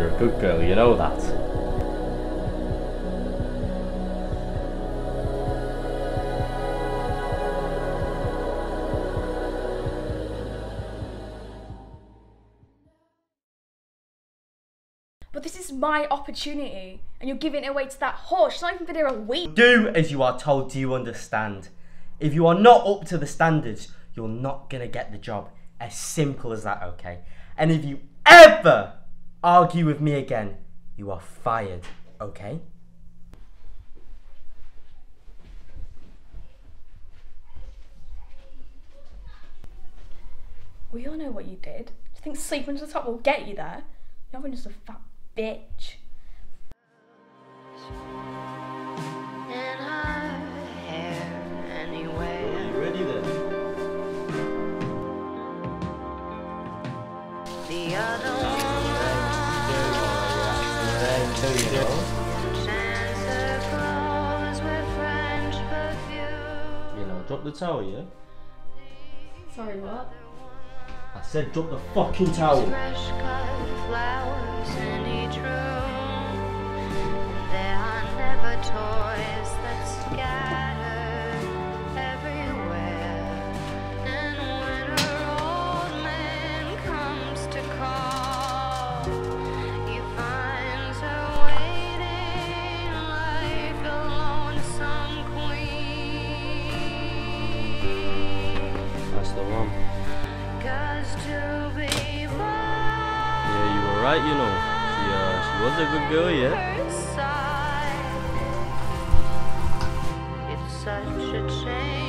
You're a good girl, you know that. But this is my opportunity, and you're giving it away to that horse. She's not even been here a week. Do as you are told, do you understand? If you are not up to the standards, you're not gonna get the job. As simple as that, okay? And if you ever argue with me again, you are fired, okay? We all know what you did. Do you think sleeping to the top will get you there? You're just a fat bitch. You know, drop the towel, yeah? Sorry, what? I said drop the fucking towel. the one. Yeah, you were right, you know. She, uh, she was a good girl, yeah. It's such a change.